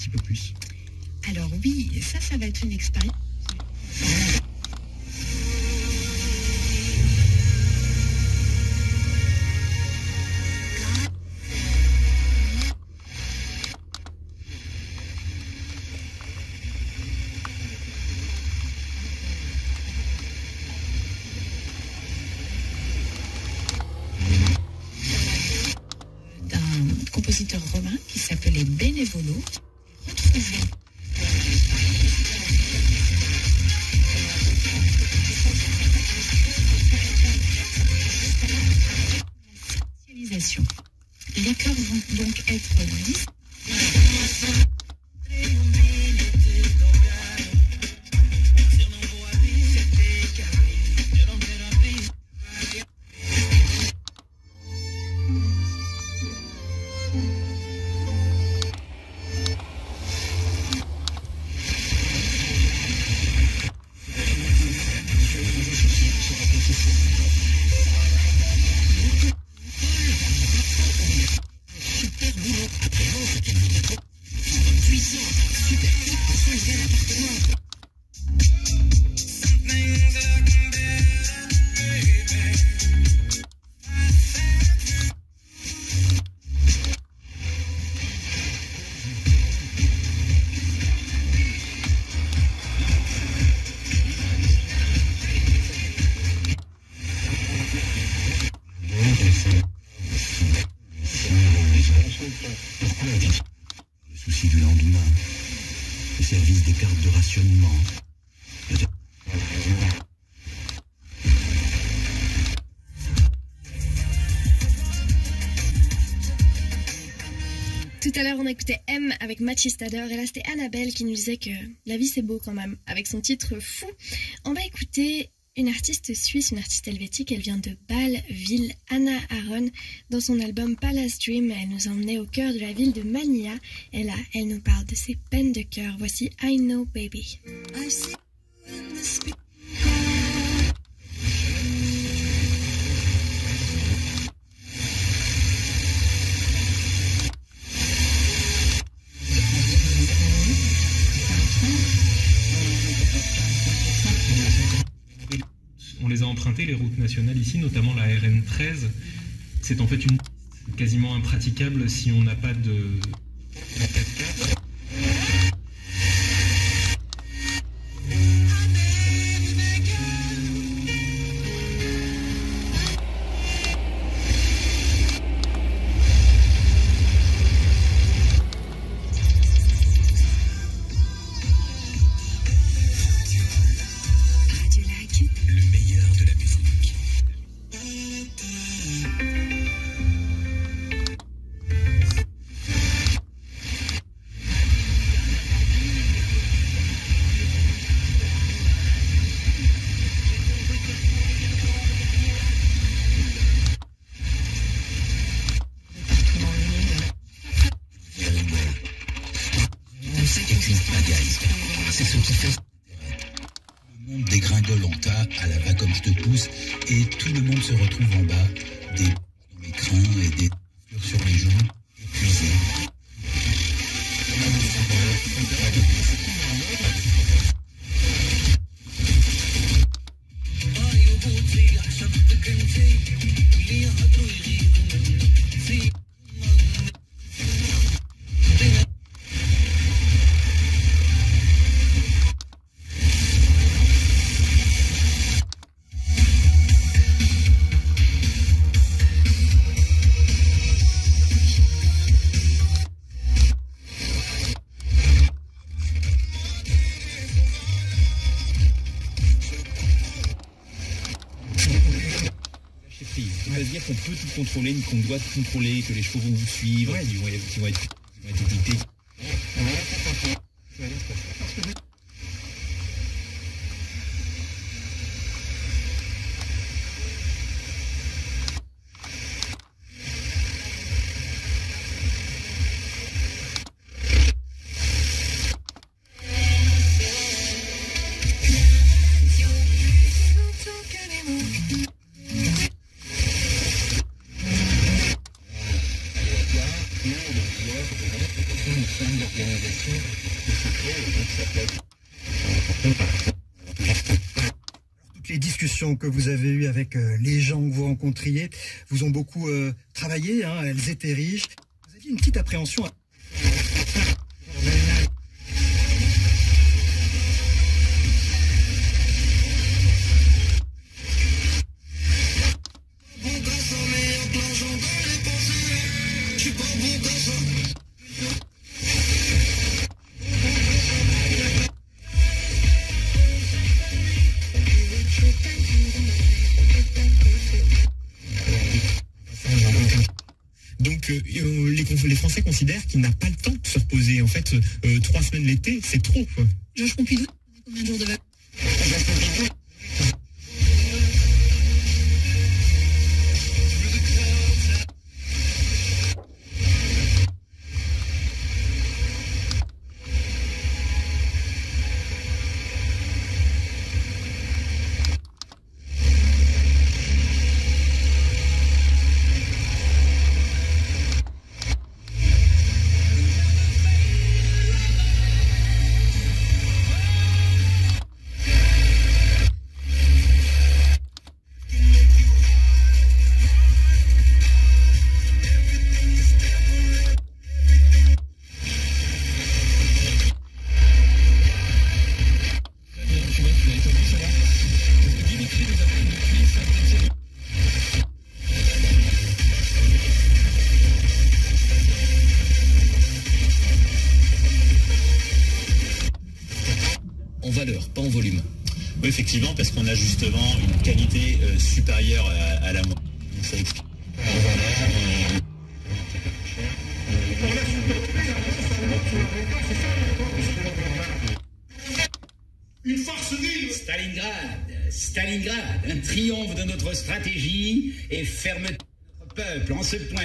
petit peu plus Alors oui, ça, ça va être une expérience. Tout à l'heure, on écoutait M avec Machistader et là, c'était Annabelle qui nous disait que la vie c'est beau quand même, avec son titre fou. On va écouter une artiste suisse, une artiste helvétique. Elle vient de Bâle, ville Anna Aaron. Dans son album Palace Dream, elle nous emmenait au cœur de la ville de Mania. Et là, elle nous parle de ses peines de cœur. Voici I Know Baby. Les routes nationales ici, notamment la RN 13. C'est en fait une quasiment impraticable si on n'a pas de. Le monde se retrouve en bas, qu'on peut tout contrôler, qu'on doit tout contrôler, que les chevaux vont vous suivre, vont qu'ils vont être que vous avez eues avec euh, les gens que vous rencontriez vous ont beaucoup euh, travaillé, hein, elles étaient riches. Vous aviez une petite appréhension. Considèrent qu'il n'a pas le temps de se reposer. En fait, euh, trois semaines l'été, c'est trop. Georges combien de jours effectivement, parce qu'on a justement une qualité euh, supérieure à, à la moyenne. Donc, ça explique. Une force vive Stalingrad, Stalingrad, un triomphe de notre stratégie et fermeté de notre peuple en ce point.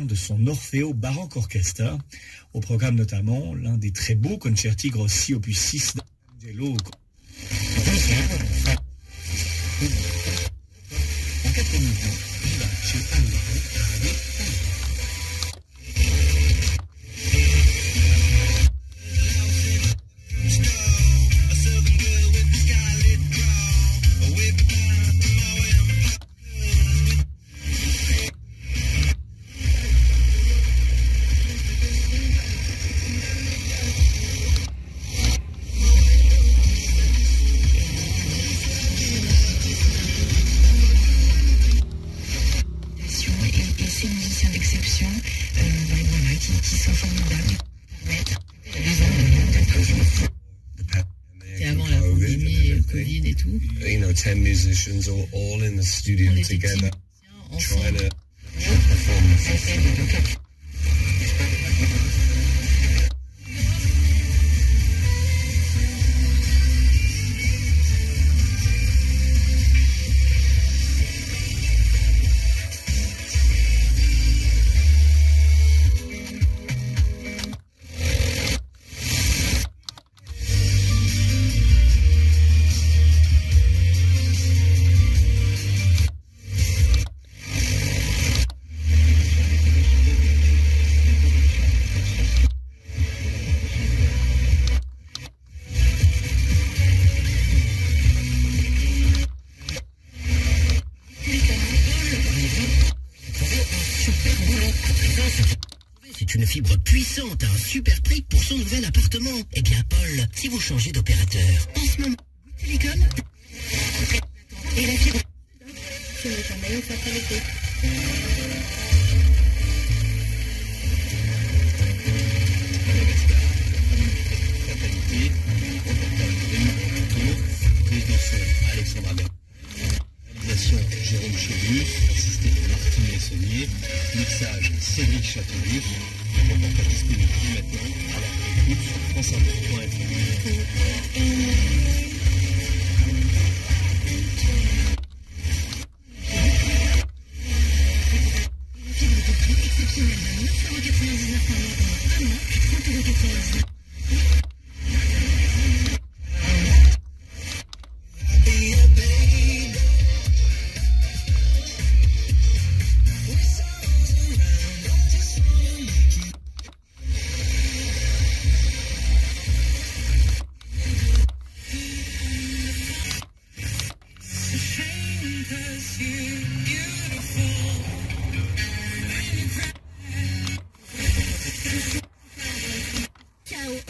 de son Orfeo Baroque Orchestra, au programme notamment l'un des très beaux concerti grossi opus 6 d'Angelo. Musicians all, all in the studio together, C'est une fibre puissante à un super prix pour son nouvel appartement. Eh bien, Paul, si vous changez d'opérateur, en ce moment, Télécom et la fibre. Ce n'est jamais Jérôme Chébus, Martine Messonnier, mixage Cédric Châteauneuf, reportage disponible maintenant à la écoute sur franceinfo.fr.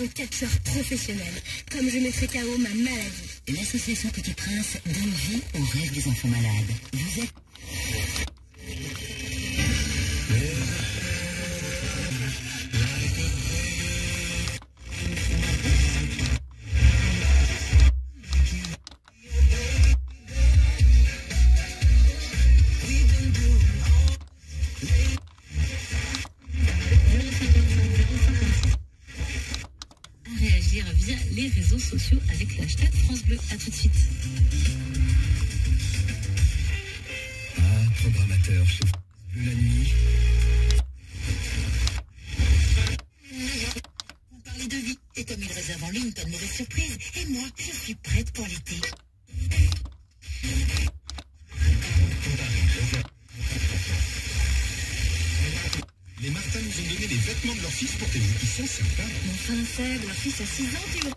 Un catcheur professionnel. Comme je mettrai KO ma maladie. L'association Petit Prince donne vie aux rêves des enfants malades. Vous êtes via les réseaux sociaux avec le hashtag France Bleu. À tout de suite. Ah, programmateur chez Bleu la nuit. Vous parlez de vie, et comme il réserve en ligne, pas de mauvaise surprise. Et moi, je suis prête pour l'été. Les Martins nous ont donné les vêtements de leur fils pour tes Ils sont sympas. Fin faible, leur fils a 6 ans, tu vois.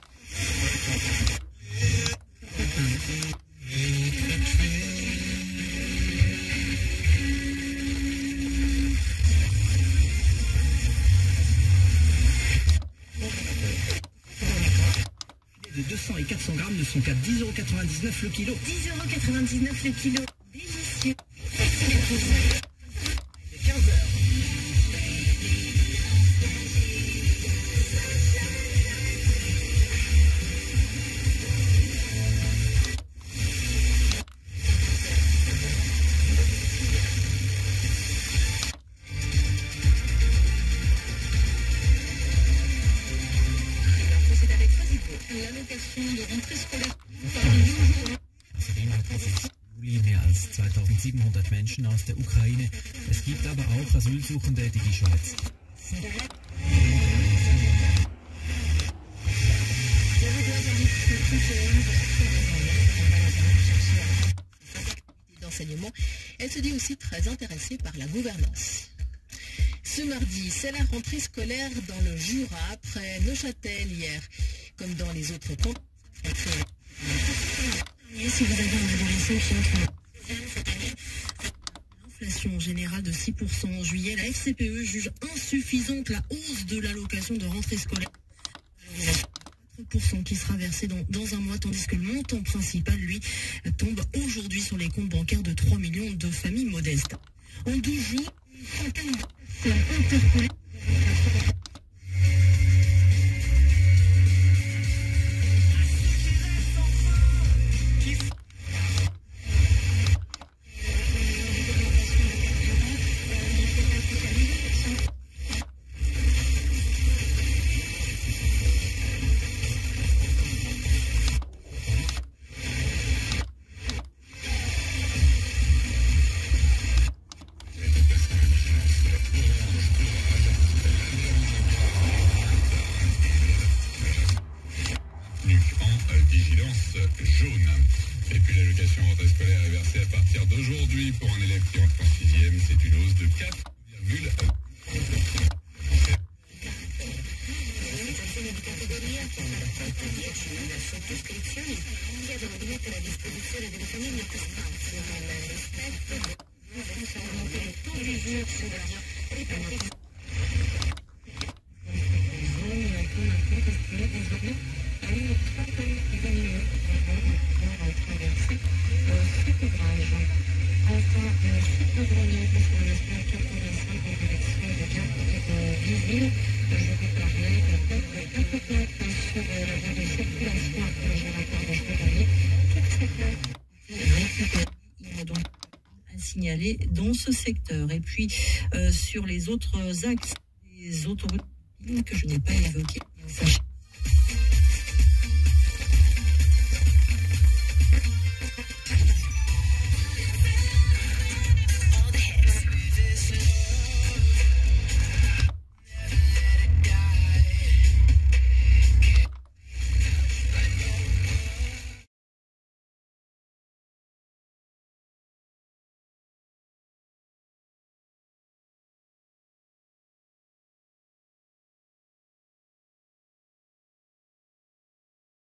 De 200 et 400 grammes ne sont qu'à 10,99€ le kilo. 10,99€ le kilo. Délicieux. Rentrée scolaire. Mehr als 2700 Menschen aus der Ukraine. Es gibt aber auch Asylsuchende, die die Schweiz. d'enseignement, elle se dit aussi très intéressée par la gouvernance. Ce mardi, c'est la rentrée scolaire dans le Jura après Neuchâtel hier, comme dans les autres cantons. L'inflation générale de 6% en juillet, la FCPE juge insuffisante la hausse de l'allocation de rentrée scolaire. 4% qui sera versé dans, un mois, tandis que le montant principal, lui, tombe aujourd'hui sur les comptes bancaires de 3 millions de familles modestes. En 12 jours, une trentaine de interpellées. Mettere a disposizione delle famiglie spazio nel rispetto del turismo ripeto Il dans ce secteur. Et puis, euh, sur les autres axes, les autoroutes que je n'ai pas évoquées, sachez